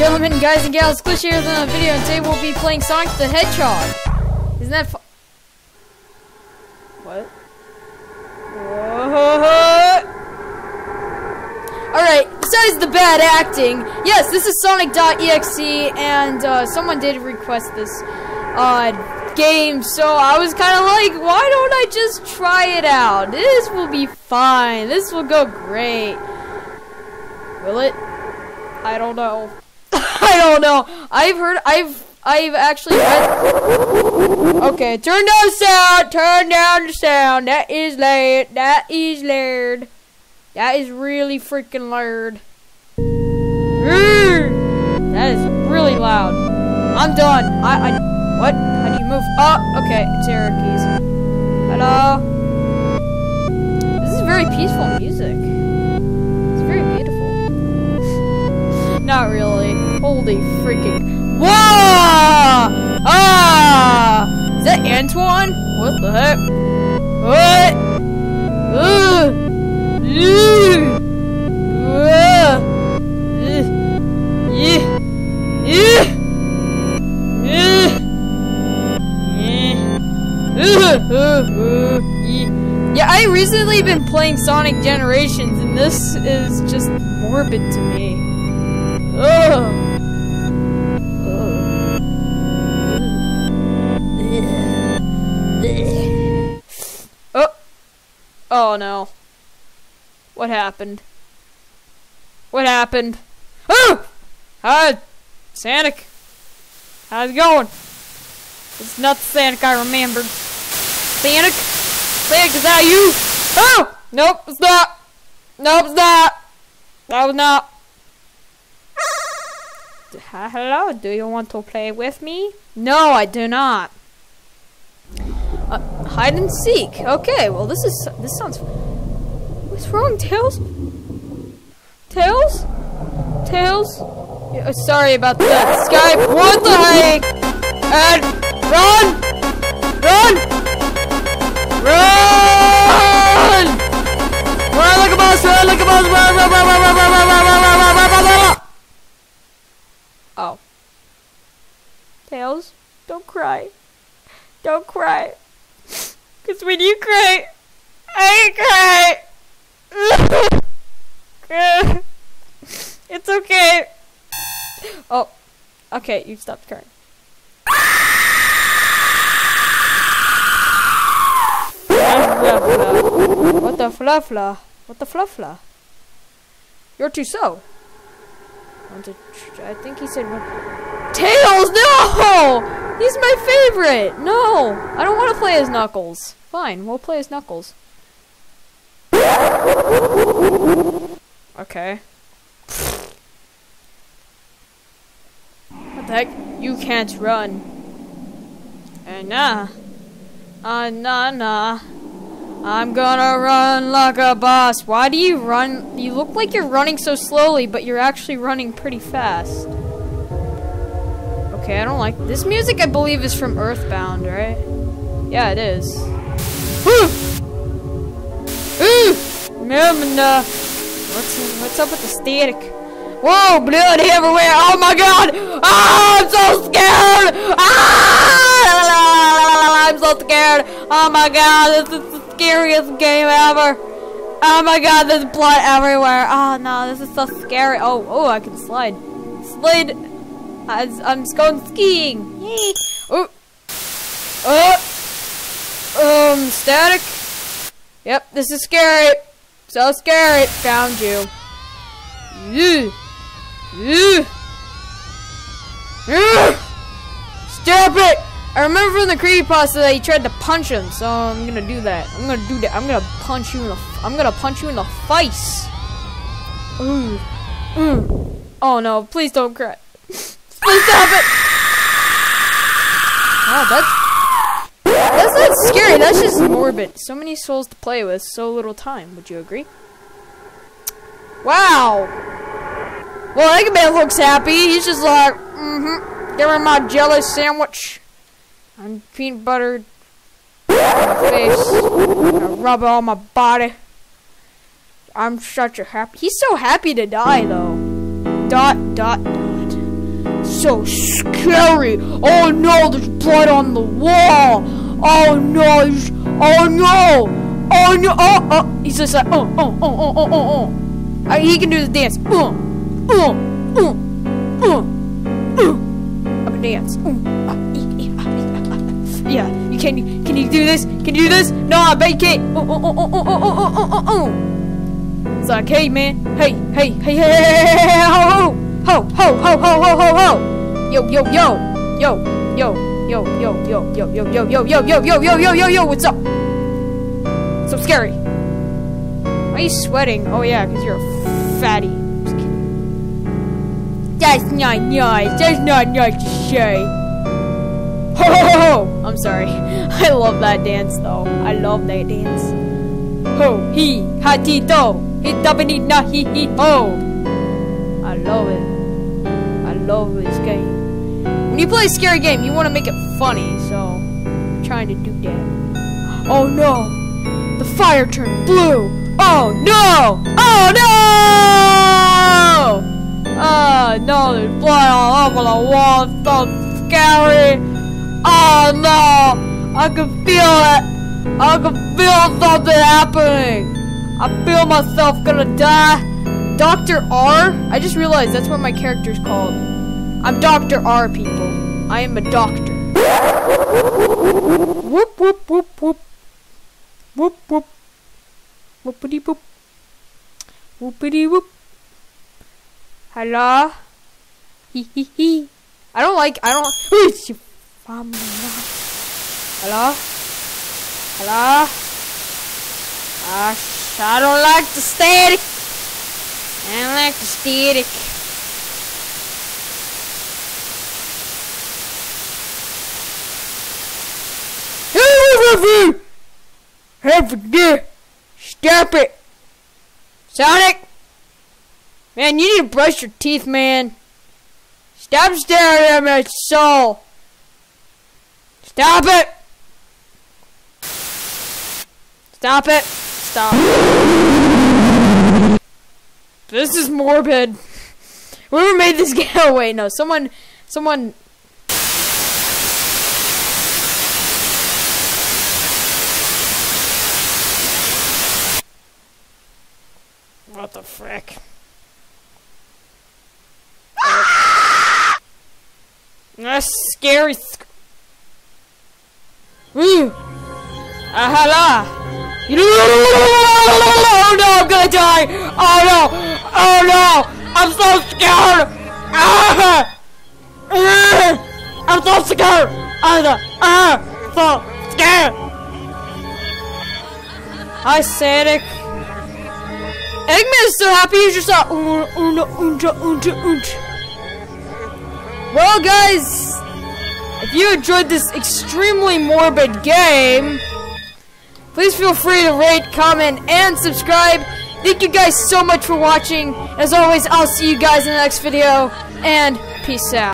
gentlemen, guys and gals, Glitch here in the video, and today we'll be playing Sonic the Hedgehog. Isn't that fu- What? What? Alright, besides the bad acting, yes, this is Sonic.exe, and uh, someone did request this uh, game, so I was kind of like, why don't I just try it out? This will be fine. This will go great. Will it? I don't know. I don't know. I've heard. I've. I've actually read. Okay, turn down the sound. Turn down the sound. That is loud. That is loud. That is really freaking loud. That is really loud. I'm done. I. I. What? How do you move? Oh, okay. It's arrow keys. Hello. This is very peaceful music. Not really. Holy freaking. Whoa! Ah! Is that Antoine? What the heck? What? Ugh! Ugh! Yeah, I recently been playing Sonic Generations, and this is just morbid to me. Ugh. Oh. Oh no. What happened? What happened? Oh! Hi, Sonic. How's it going? It's not the Sonic I remembered. Sonic? Sonic, is that you? Oh! Nope, it's not. Nope, it's not. That was not. Hello, do you want to play with me? No, I do not. Uh, hide and seek. Okay, well this is this sounds. What's wrong, Tails? Tails? Tails? Yeah, uh, sorry about that. Skype. What the heck? And run! Run! Run! Don't cry. Because when you cry, I cry. it's okay. Oh, okay, you stopped crying. What the fluffla? What the fluffla? You're too so. I think he said what? Tails, no! He's my favorite! No! I don't want to play as Knuckles. Fine, we'll play as Knuckles. Okay. What the heck? You can't run. Uh, nah. Uh, nah, nah. I'm gonna run like a boss. Why do you run? You look like you're running so slowly, but you're actually running pretty fast. Okay, I don't like this music. I believe is from Earthbound, right? Yeah, it is. Mamma. What's what's up with the static? Whoa! Blood everywhere! Oh my God! Ah! I'm so scared! Ah! I'm so scared! Oh my God! This is the scariest game ever! Oh my God! There's blood everywhere! Oh no! This is so scary! Oh oh! I can slide. Slide. I'm going skiing. Oh. Oh. Um, static. Yep, this is scary. So scary. Found you. Ew. Stop it! I remember from the creepypasta that he tried to punch him, so I'm gonna do that. I'm gonna do that. I'm gonna punch you in the. I'm gonna punch you in the face. Ooh. Ooh. Oh no! Please don't cry. Please stop it! Wow, that's that's not scary. That's just morbid. So many souls to play with, so little time. Would you agree? Wow. Well, Eggman looks happy. He's just like, mm-hmm. Give me my jelly sandwich and peanut butter face. I rub it on my body. I'm such a happy. He's so happy to die, though. Dot dot dot. So scary. Oh no, there's blood on the wall. Oh no, there's- oh no, oh no, oh, oh. He's just like, oh, oh, oh, oh, oh, oh, oh. Uh, he can do the dance. Uh, uh, uh, uh, uh. I'm gonna dance. Uh, uh, yeah, you can. Can you do this? Can you do this? No, I bet you can't. Oh, oh, oh, oh, oh, oh, oh, oh, oh, oh. It's like, hey, man. Hey, hey, hey, hey, hey, hey, hey, hey, ho, ho, ho, ho, ho, ho, ho, ho. Yo, yo, yo, yo, yo, yo, yo, yo, yo, yo, yo, yo, yo, yo, yo, yo, yo, yo, yo. What's up? So scary. Why are you sweating? Oh yeah, because you're a fatty. Just kidding. That's not nice. That's not nice to say. Ho ho ho ho! I'm sorry. I love that dance though. I love that dance. Ho he ha ti do he dabini na he he ho. I love it. I love this game. When you play a scary game, you want to make it funny, so I'm trying to do that. Oh no! The fire turned blue! Oh no! Oh no! Ah, oh no, there's blood all over the wall. It's so scary. Oh no! I can feel it. I can feel something happening. I feel myself gonna die. Dr. R? I just realized that's what my character's called. I'm Dr. R, people. I am a doctor. Whoop, whoop, whoop, whoop. Whoop, whoop. Whoopity whoop. Whoopity whoop. Hello? Hee hee hee. I don't like, I don't. Hello? Hello? Uh, I don't like the static. I like the static. Have a Stop it. Sonic! Man, you need to brush your teeth, man. Stop staring at my soul. Stop it! Stop it! Stop. This is morbid. Whoever made this game? Oh wait, no. Someone, someone. What the frick? That's scary. Sc Woo! Ah, hello! Oh no, I'm gonna die! Oh no! Oh no! I'm so scared! Ah! Ah! I'm so scared! I'm so, ah! so scared! Hi, Sonic. Eggman is so happy he just saw. Well, guys, if you enjoyed this extremely morbid game, please feel free to rate, comment, and subscribe. Thank you guys so much for watching. As always, I'll see you guys in the next video, and peace out.